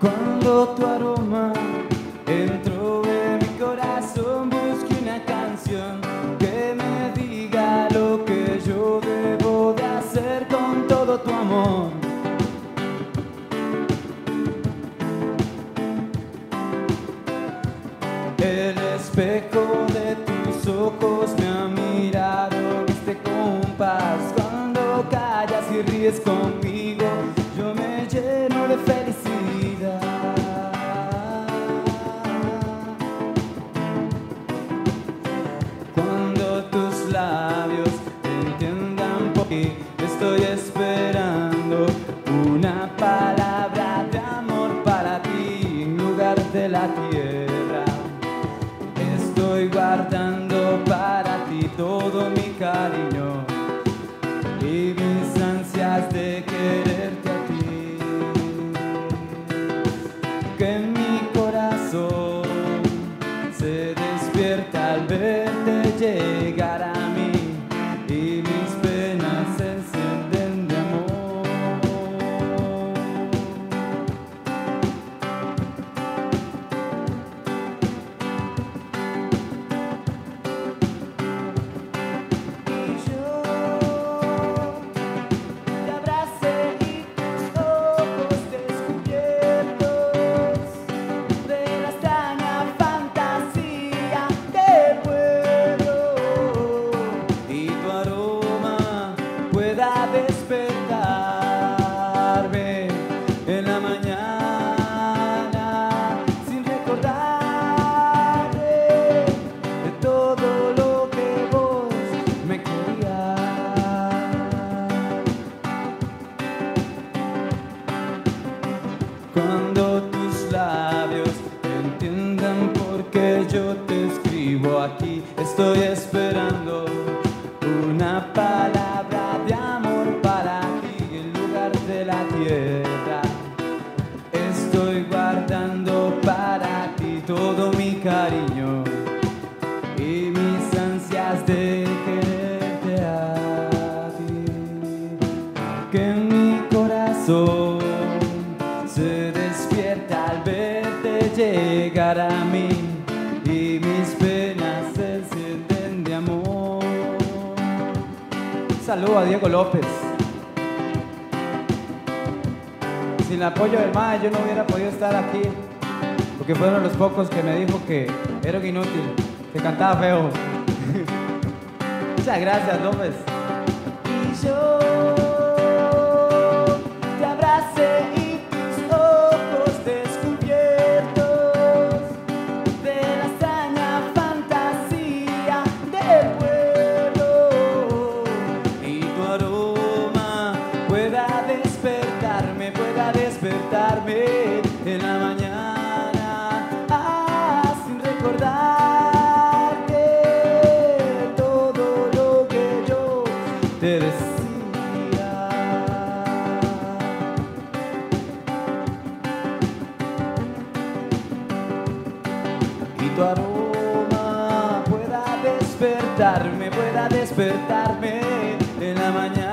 Cuando tu aroma entró en mi corazón, busqué una canción que me diga lo que yo debo de hacer con todo tu amor. El espejo de tus ojos me ha mirado en este compás. Cuando callas y ríes conmigo, estoy esperando una palabra de amor para ti en lugar de la tierra. Estoy guardando para ti todo mi cariño llegar a mí y mis penas se encienden de amor. Saludo a Diego López. Sin el apoyo del MAE yo no hubiera podido estar aquí, porque fueron los pocos que me dijo que era un inútil, que cantaba feo. Muchas gracias, López. Y yo despertarme, en la mañana ah, sin recordarte todo lo que yo te decía. y tu aroma pueda despertarme, pueda despertarme en la mañana,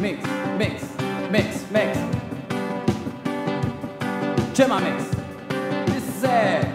mix, mix, mix, mix. Gemma mix. This is it.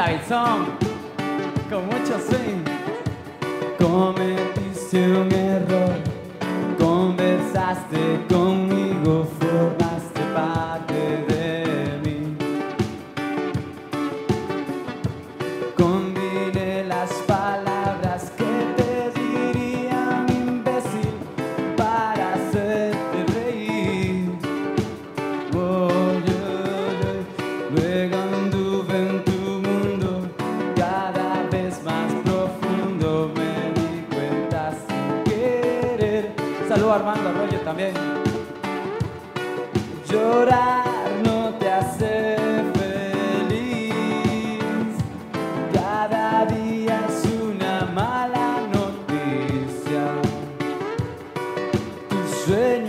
Davidson, con mucho swing. Cometiste un error, conversaste conmigo, Armando Arroyo también. Llorar no te hace feliz. Cada día es una mala noticia. Tu sueño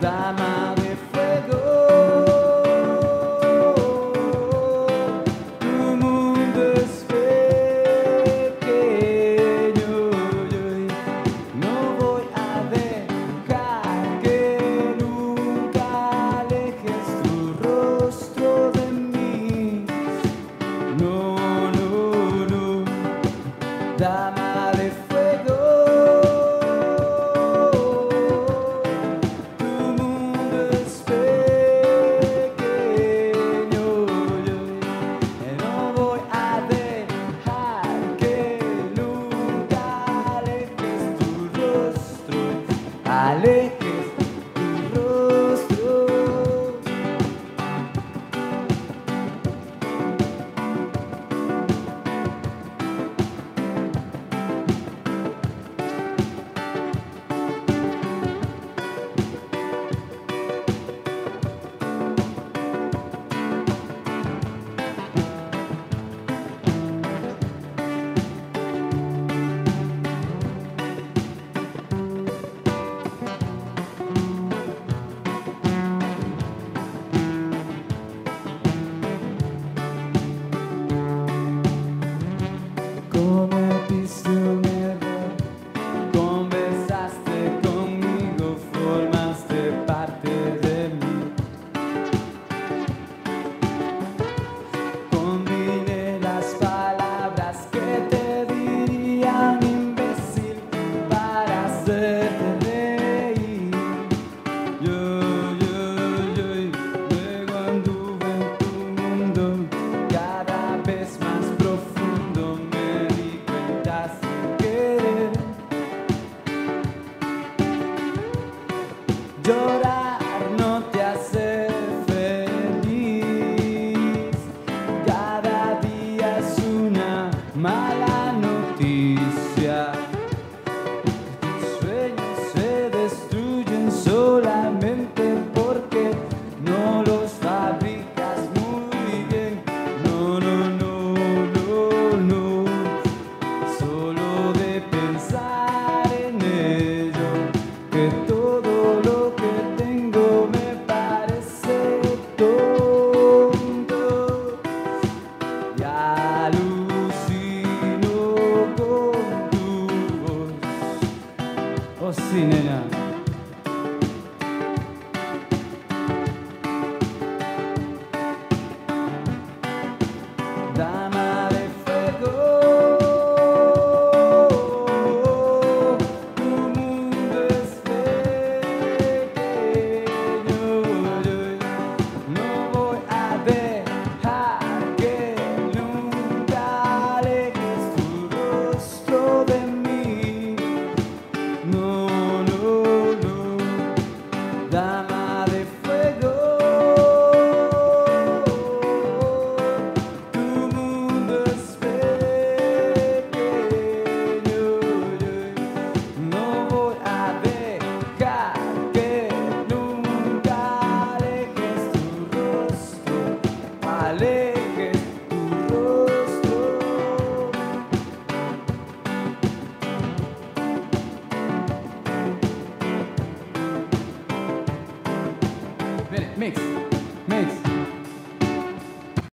by my